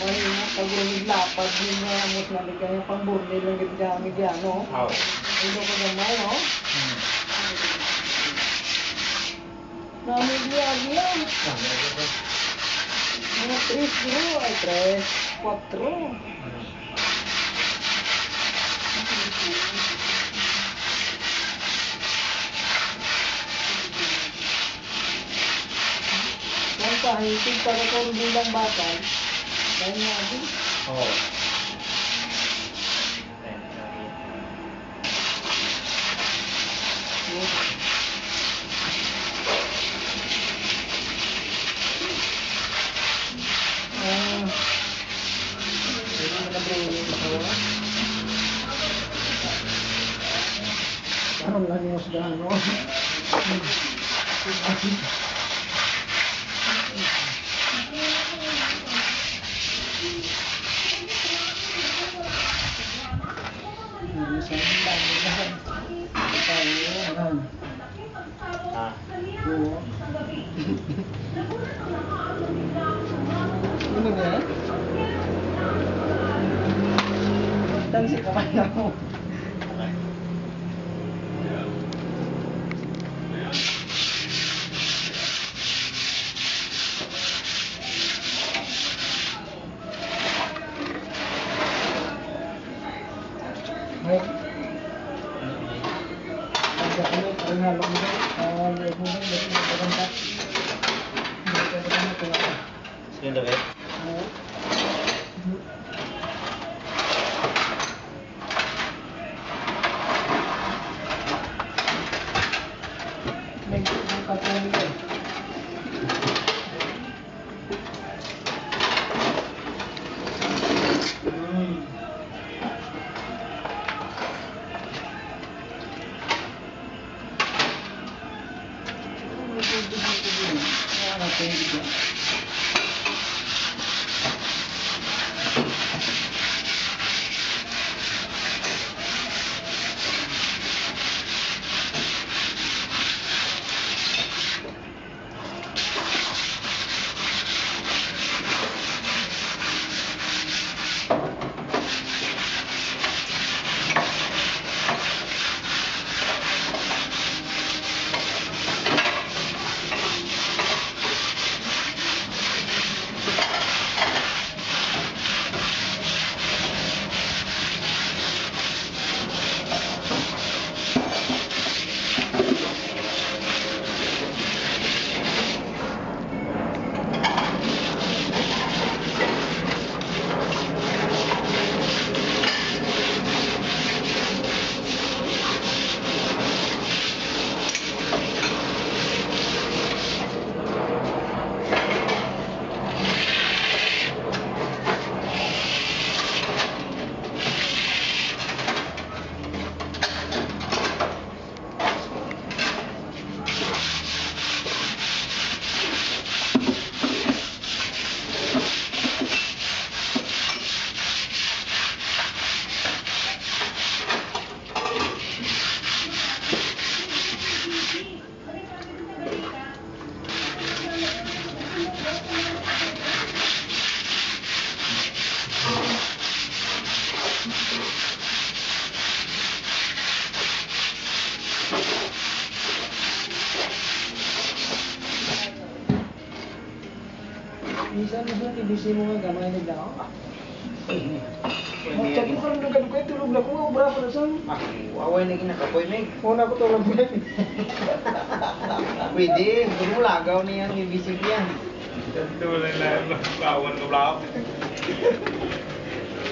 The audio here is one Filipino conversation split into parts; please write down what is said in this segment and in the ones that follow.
Mahina, pag lapad yun nga, amot na kaya pang burde lang gid gamit yan, no? Oo. Ano ko gamay, no? Hmm. Nami dia lang. Mga tres bro, ay tres, quattro. Kung pahitig ka na kung bilang batay, dahil nga din. Oo. Ah, hindi mo na bro yung asawa. Parang lagi mo sa gano. Ah. Ano ba yan? Tansi ka kaya mo. Ay. Agak 全部。Minsan mo sa TBC mo nga gamay na daw. Pwede Sabi ko yan. lang nagano kayo tulog na ko ubra pa na sa. Ah, waway na ginakapoy meg. Una ko tulog mo yan. Pwede. Pwede mo lagaw niya yung bisig yan. Tuloy na bawal ka blak.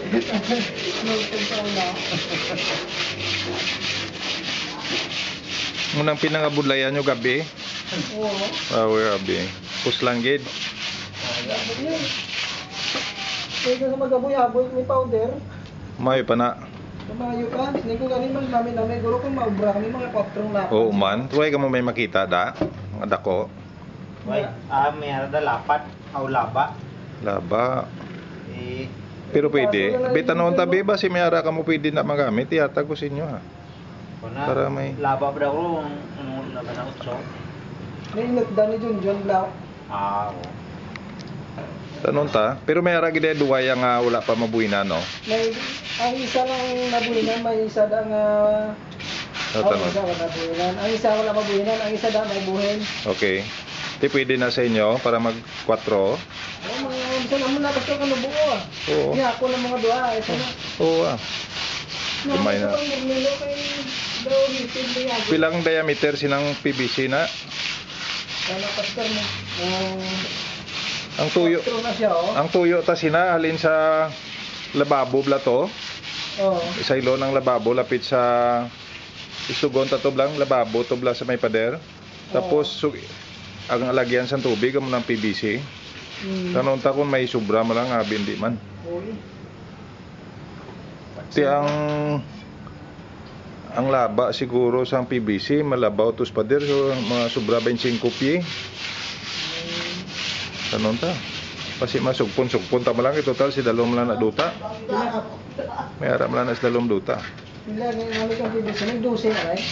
Nagtag sa una. Munang pinangabudlayan nyo gabi. Oo. Ah, we gabi. Puslang Sabi niya. Kaya ka sa magaboy-aboy may powder. May pa na. Kamayo ka. Hindi ko ganin man namin namin. Guro kung maubra kami mga patrong lapat. Oo man. Tuway ka mo may makita da. Mga dako. Wait, ah, may harada lapat. Aw laba. Laba. Eh, Pero pwede. Bita noon tabi ba si Mayara ka mo pwede na magamit. Iyata ko sa inyo ha. kuna. Para may- Laba pa daw ko. Ano na ba na utso? May ingat dani Jun Jun Blau. Ah, oo. Tanon ta. Pero may ara gid duway nga wala pa mabuhinan no. May, ang isa lang nabuhinan, may isa da nga... Sa Oh, tanon. isa wala nabuhinan. Ang isa wala mabuhinan, ang isa da may buhin. Okay. Di pwede na sa inyo para mag 4. Oh, mga isa naman na gusto ka nubuo ah. Oo. Kaya ako ng mga duha, ito na. Oo ah. Gamay na. Pilang diameter sinang PVC na? Ano pastor mo? Ang Ang tuyo. Na siya oh. Ang tuyo ta sina halin sa lababo bla to. Oo. Sa ilo ng lababo lapit sa isugon ta to blang lababo to bla sa may pader. Tapos su- ang alagyan sa tubig amo ng PVC. Hmm. Tanon ta kung may sobra mo lang abi hindi man. Uy. Ti ang ang laba siguro sa PVC malabaw tus pader so mga sobra 25 pie. Tanon ta. Pasi masugpon-sugpon ta malang total si dalom lang na duta. May ara man na sa dalom duta. pila nga namin kang bibis. May dose na rin.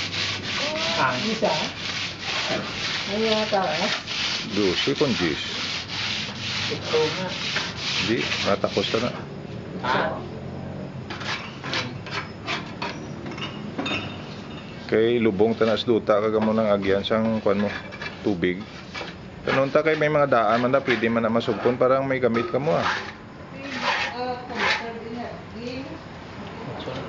Ang Isa. Ano taas? Dusi kon jis. ito nga. Di, natapos ta na. Ah, Kay lubong tanas duta kaga mo ng agyan sang kwan mo tubig. Tanon ta kay may mga daan man na pwede man na masugpon parang may gamit ka mo ah.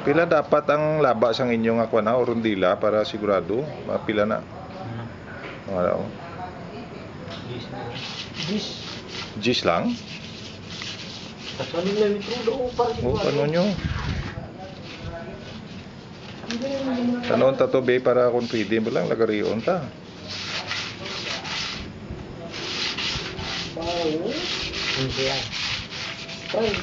Pila dapat ang laba sang inyo nga kwan na o rondila para sigurado mapila na. Yes na. Dish. Jis lang? Ano na metro do para O ano nyo? Tanon ta to be para kung pwede mo lang lagarion ta. Wow. Hindi yan. Ay,